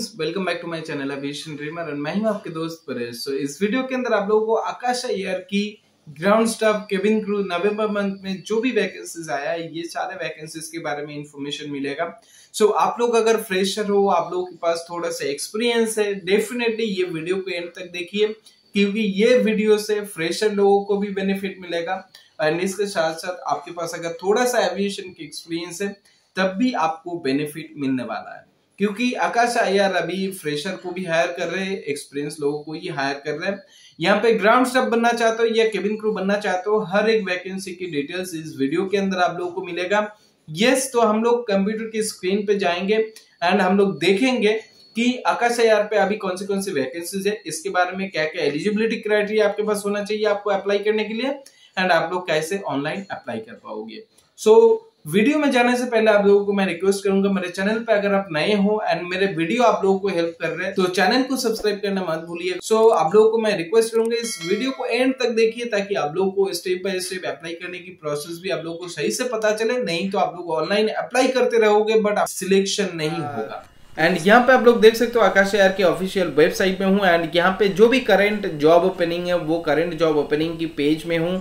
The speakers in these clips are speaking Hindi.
Friends welcome back to my channel Abhishan Dreamer और मैं हूँ आपके दोस्त परेश। सो इस वीडियो के अंदर आप लोगों को आकाशा एयर की ग्राउंड स्टाफ केबिन क्रू नवंबर मंथ में जो भी वैकेंसीज आया है ये सारे वैकेंसीज के बारे में इंफॉर्मेशन मिलेगा। सो so, आप लोग अगर फ्रेशर हो आप लोगों के पास थोड़ा सा एक्सपीरियंस है डेफिनेटली ये वीडियो को एंड तक देखिए क्योंकि ये वीडियो से फ्रेशर लोगों को भी बेनिफिट मिलेगा। एंड इसके साथ साथ आपके पास अगर थोड़ा सा एविएशन की एक्सपीरियंस है तब भी आपको बेनिफिट मिलने वाला है। क्योंकि आकाश आयर अभी फ्रेशर को भी हायर कर रहे हैं एक्सपीरियंस लोगों को ही हायर कर रहे हैं। यहाँ पे ग्राउंड स्टाफ बनना चाहते हो या केबिन क्रू बनना चाहते हो हर एक वैकेंसी की डिटेल्स इस वीडियो के अंदर आप लोगों को मिलेगा। यस तो हम लोग कंप्यूटर की स्क्रीन पे जाएँगे एंड हम लोग देखेंगे कि आकाश आयर पे अभी कौन सी कौन सी वैकेंसीज है इसके बारे में क्या क्या एलिजिबिलिटी क्राइटेरिया आपके पास होना चाहिए आपको अप्लाई करने के लिए एंड आप लोग कैसे ऑनलाइन अप्लाई कर पाओगे। सो so, वीडियो में जाने से पहले आप लोगों को मैं रिक्वेस्ट करूँगा मेरे चैनल पे अगर आप नए हो एंड मेरे वीडियो आप लोगों को हेल्प कर रहे हैं तो चैनल को सब्सक्राइब करना मत भूलिए। सो so, आप लोगों को मैं रिक्वेस्ट करूँगा इस वीडियो को एंड तक देखिए ताकि आप लोगों को स्टेप बाय स्टेप अप्लाई करने की प्रोसेस भी आप लोगों को सही से पता चले। नहीं तो आप लोग ऑनलाइन अप्लाई करते रहोगे बट सिलेक्शन नहीं होगा। एंड यहाँ पे आप लोग देख सकते हो आकाश यार के ऑफिशियल वेबसाइट में हूँ एंड यहाँ पे जो भी करंट जॉब ओपनिंग है वो करंट जॉब ओपनिंग की पेज में हूँ।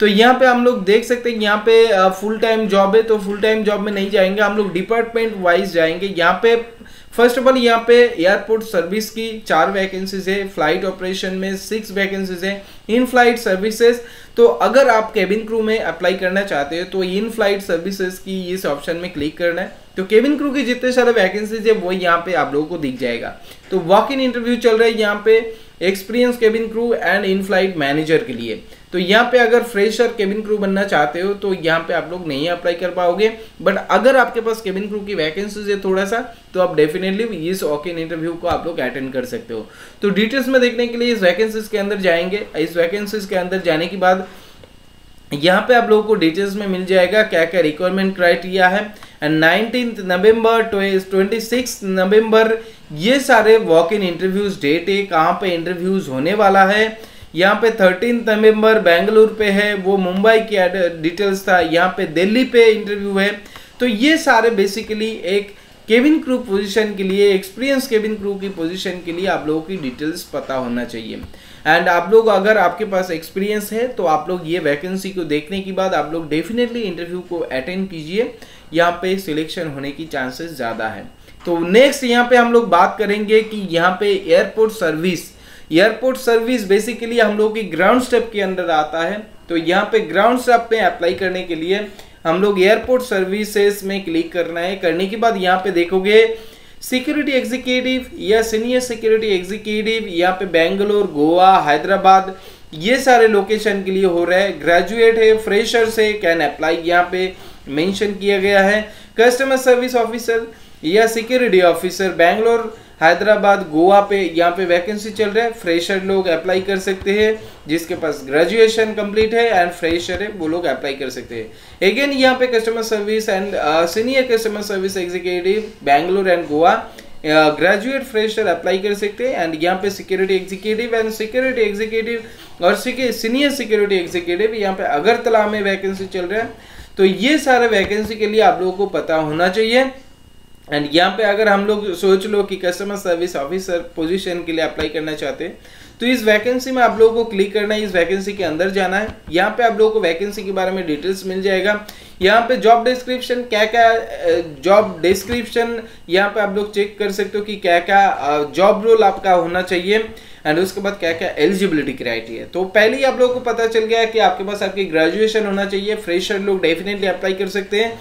तो यहाँ पे हम लोग देख सकते हैं, यहाँ पे फुल टाइम जॉब है तो फुल टाइम जॉब में नहीं जाएँगे, हम लोग डिपार्टमेंट वाइज जाएँगे। यहाँ पे फ़र्स्ट ऑफ़ ऑल यहाँ पे एयरपोर्ट सर्विस की चार वैकेंसीज है फ़्लाइट ऑपरेशन में सिक्स वैकेंसीज है इन फ़्लाइट सर्विसेज़ तो अगर आप केबिन क्रू में अप्लाई करना चाहते हो तो इन फ़्लाइट सर्विसेज़ की इस ऑप्शन में क्लिक करना है। तो केबिन क्रू की जितने सारे वैकेंसीज है, वो यहाँ पे आप लोगों को दिख जाएगा। तो वॉक इन इंटरव्यू चल रहा है यहाँ पे experience cabin crew and in flight manager के लिए। तो यहाँ पे अगर फ्रेशर केबिन क्रू बनना चाहते हो तो यहाँ पे आप लोग नहीं अप्लाई कर पाओगे। बट अगर आपके पास केबिन क्रू की वैकेंसीज है थोड़ा सा तो आप डेफिनेटली इस ऑकिन इंटरव्यू को आप लोग अटेंड कर सकते हो। तो डिटेल्स में देखने के लिए इस वैकेंसीज के अंदर जाएँगे। इस वैकेंसीज के अंदर जाने के बाद यहाँ पे आप लोगों को डिटेल्स में मिल जाएगा क्या क्या रिक्वायरमेंट क्राइटेरिया है। And nineteen November twenty six नवंबर ये सारे वॉक इन इंटरव्यूज़ डेट है कहाँ पे इंटरव्यूज़ होने वाला है। यहाँ पे थर्टीन नवंबर बेंगलुरु पे है, वो मुंबई की डिटेल्स था, यहाँ पे दिल्ली पे इंटरव्यू है। तो ये सारे बेसिकली एक केबिन क्रू पोजीशन के लिए एक्सपीरियंस केबिन क्रू की पोजीशन के लिए आप लोगों की डिटेल्स पता होना चाहिए। एंड आप लोग अगर आपके पास एक्सपीरियंस है तो आप लोग ये वैकेंसी को देखने के बाद आप लोग डेफिनेटली इंटरव्यू को अटेंड कीजिए। यहाँ पे सिलेक्शन होने की चांसेस ज़्यादा है। तो नेक्स्ट यहाँ पे हम लोग बात करेंगे कि यहाँ पे airport service airport service basically हम लोग की ग्राउंड स्टेप के अंदर आता है। तो यहाँ पे ग्राउंड स्टेप पे अप्लाई करने के लिए हम लोग एयरपोर्ट सर्विसेज़ में क्लिक करना है। करने के बाद यहाँ पे देखोगे सिक्योरिटी एग्जीक्यूटिव या सीनियर सिक्योरिटी एग्जीक्यूटिव यहाँ पे बेंगलोर गोवा हैदराबाद ये सारे लोकेशन के लिए हो रहा है। ग्रेजुएट है फ्रेशर से कैन अप्लाई यहाँ पे मेंशन किया गया है। कस्टमर सर्विस ऑफिसर या सिक्योरिटी ऑफिसर बेंगलोर हैदराबाद, गोवा पे यहाँ पे वैकेंसी चल रहा है। फ्रेशर लोग अप्लाई कर सकते हैं, जिसके पास ग्रेजुएशन कंप्लीट है एंड फ्रेशर है, वो लोग अप्लाई कर सकते हैं। अगेन यहाँ पे customer service and senior customer service executive Bangalore and Goa graduate fresher apply कर सकते हैं एंड यहाँ पे security executive and security executive और सीनियर सिक्योरिटी एग्जीक्यूटिव यहाँ पे अगरतला में वैकेंसी चल रहा है। तो ये सारे वैकेंसी के लिए आप लोगों को पता होना चाहिए। एंड यहाँ पे अगर हम लोग सोच लो कि कस्टमर सर्विस ऑफिसर पोजीशन के लिए अप्लाई करना चाहते हैं तो इस वैकेंसी में आप लोगों को क्लिक करना है, इस वैकेंसी के अंदर जाना है। यहाँ पे आप लोगों को वैकेंसी के बारे में डिटेल्स मिल जाएगा। यहाँ पे जॉब डिस्क्रिप्शन क्या क्या जॉब डिस्क्रिप्शन यहाँ पे आप लोग चेक कर सकते हो कि क्या क्या जॉब रोल आपका होना चाहिए। एंड उसके बाद क्या क्या एलिजिबिलिटी क्राइटेरिया तो पहले ही आप लोगों को पता चल गया कि आपके पास आपकी ग्रेजुएशन होना चाहिए। फ्रेशर लोग डेफिनेटली अप्लाई कर सकते हैं।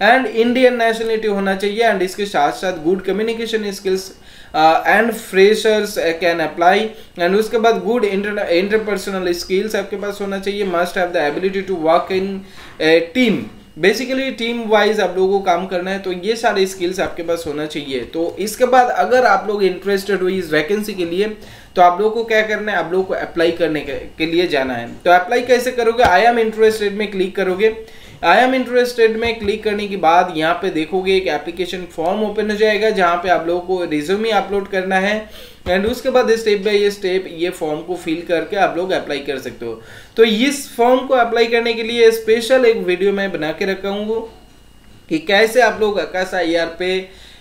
एंड इंडियन नेशनलिटी होना चाहिए एंड इसके साथ साथ good communication skills and freshers can apply and उसके बाद गुड इंटरपर्सनल स्किल्स आपके पास होना चाहिए must have the ability to work in team basically team wise आप लोगों को काम करना है तो ये सारे स्किल्स आपके पास होना चाहिए. तो इसके बाद अगर आप लोग इंटरेस्टेड हुई इस वैकेंसी के लिए तो आप लोगों को क्या करना है आप लोगों को अप्लाई करने के, के लिए जाना है. तो अप्लाई कैसे करोगे? आई एम इंटरेस्टेड में क्लिक करोगे. आई एम इंटरेस्टेड में क्लिक करने के बाद यहाँ पे देखोगे एक एप्लीकेशन फॉर्म ओपन हो जाएगा जहाँ पे आप लोगों को रिज्यूम ही अपलोड करना है। एंड उसके बाद स्टेप बाय स्टेप ये फॉर्म को फिल करके आप लोग अप्लाई कर सकते हो। तो इस फॉर्म को अप्लाई करने के लिए स्पेशल एक वीडियो मैं बना के रखा हूँ कि कैसे आप लोग आकाश आई पे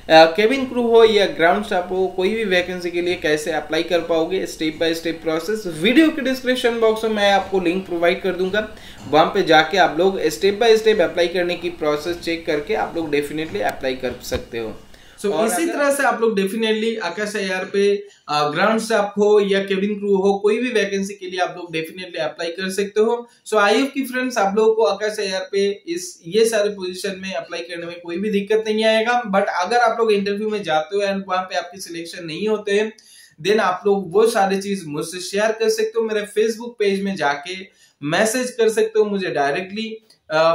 केबिन क्रू हो या ग्राउंड स्टाफ हो, कोई भी वैकेंसी के लिए कैसे अप्लाई कर पाओगे step by step process video के डिस्क्रिप्शन बॉक्स में मैं आपको लिंक प्रोवाइड कर दूँगा। वहाँ पे जाके आप लोग स्टेप बाय स्टेप अप्लाई करने की प्रोसेस चेक करके आप लोग डेफिनेटली अप्लाई कर सकते हो। सो so, इसी तरह से आप लोग डेफिनेटली आकाश आईआर पे ग्राउंड स्टाफ हो या केबिन क्रू हो कोई भी वैकेंसी के लिए आप लोग डेफिनेटली अप्लाई कर सकते हो। सो आई होप की फ्रेंड्स आप लोगों को आकाश आईआर पे इस ये सारे पोजीशन में अप्लाई करने में कोई भी दिक्कत नहीं आएगा। बट अगर आप लोग इंटरव्यू में जाते हो एंड वहाँ पे आपकी सिलेक्शन नहीं होते हैं देन आप लोग वो सारी चीज़ मुझसे शेयर कर सकते हो, मेरे फेसबुक पेज में जाके मैसेज कर सकते हो मुझे डायरेक्टली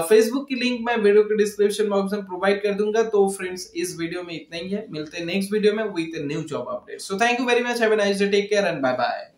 फेसबुक की लिंक मैं वीडियो के डिस्क्रिप्शन बॉक्स में प्रोवाइड कर दूँगा तो फ्रेंड्स इस वीडियो में इतना ही है। मिलते हैं नेक्स्ट वीडियो में with new job update so thank you very much have nice day take care and bye bye